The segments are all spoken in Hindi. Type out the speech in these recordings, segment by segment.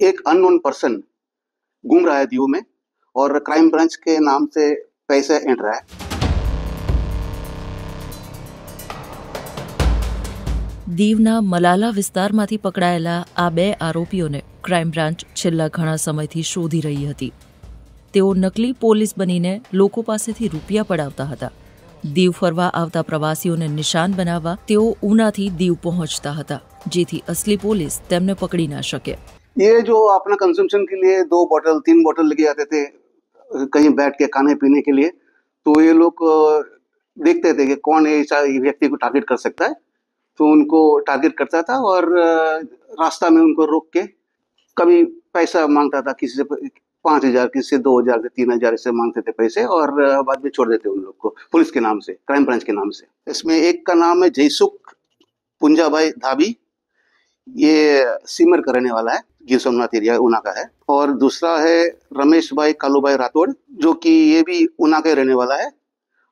एक अननोन पर्सन घूम रहा है दीव में और क्राइम ब्रांच के नाम से पैसे एंट रहा है દીવના મલાલા વિસ્તારમાંથી પકડાયેલા આ બે આરોપીઓને ક્રાઇમ બ્રાન્ચ છેલ્લા ઘણા સમયથી શોધી રહી હતી તેઓ નકલી પોલીસ બનીને લોકો પાસેથી રૂપિયા પડાવતા હતા દીવ ફરવા આવતા પ્રવાસીઓને નિશાન બનાવવા તેઓ ઉનાથી દીવ પહોંચતા હતા જેથી અસલી પોલીસ તેમને પકડી ના શકે ये जो अपना कंजम्पशन के लिए दो बोतल तीन बोतल लेके आते थे, कहीं बैठ के खाने पीने के लिए तो ये लोग देखते थे कि कौन ऐसा व्यक्ति को टारगेट कर सकता है। तो उनको टारगेट करता था और रास्ता में उनको रोक के कभी पैसा माँगता था, किसी से पाँच हज़ार, किसी से दो हज़ार, तीन हज़ार ऐसे मांगते थे पैसे और बाद में छोड़ देते उन लोग को, पुलिस के नाम से क्राइम ब्रांच के नाम से। इसमें एक का नाम है जयसुख पुंजा भाई धाबी। ये सीमर का रहने वाला है। गिर सोमनाथ एरिया ऊना का है और दूसरा है रमेश भाई कालू भाई राठौड़ जो कि ये भी ऊना का ही रहने वाला है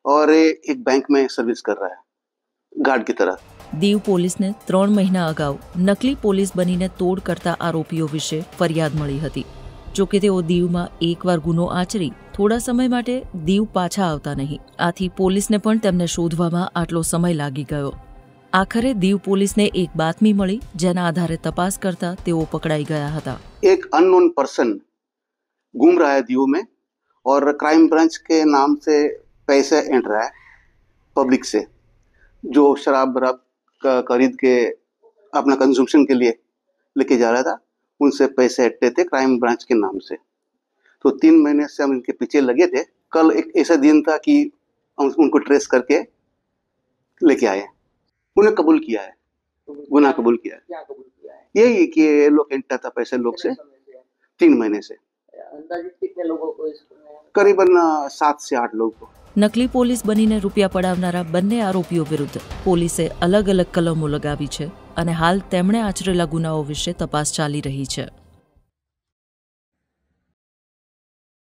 और ये एक बैंक में सर्विस कर रहा है गार्ड की तरह દીવ પોલીસને ત્રણ મહિના અગાઉ નકલી પોલીસ બનીને તોડ કરતા આરોપીઓ વિશે ફરિયાદ મળી હતી જોકે તેઓ દીવમાં એકવાર ગુનો આચરી થોડા સમય માટે દીવ પાછા આવતા નહીં આથી પોલીસને પણ તેમને શોધવામાં આટલો સમય લાગી ગયો આખરે દીવ પોલીસને એક બાતમી મળી જેના આધારે તપાસ કરતા તેઓ પકડાઈ ગયા હતા एक अननोन पर्सन घूम रहा है दीव में और क्राइम ब्रांच के नाम से पैसे एंट रहा है पब्लिक से जो शराब वराब का खरीद के अपना कंजम्पशन के लिए लेके जा रहा था उनसे पैसे हटते थे क्राइम ब्रांच के नाम से तो तीन महीने से हम इनके पीछे लगे थे कल एक ऐसा दिन था कि हम उनको ट्रेस करके लेके आए उन्हें कबूल किया है गुनाह कबूल किया है क्या कबूल किया है यही कि ये लोग एंटर था पैसे लोग से कितने समय से है? तीन महीने से अंदाजित कितने लोगों को इसमें करीबन अ, सात से आठ लोग को નકલી પોલીસ બનીને રૂપિયા પડાવનારા બંને આરોપીઓ વિરુદ્ધ પોલીસે અલગ અલગ કલમો લગાવી છે અને હાલ તેમણે આચરેલા ગુનાઓ વિશે તપાસ ચાલી રહી છે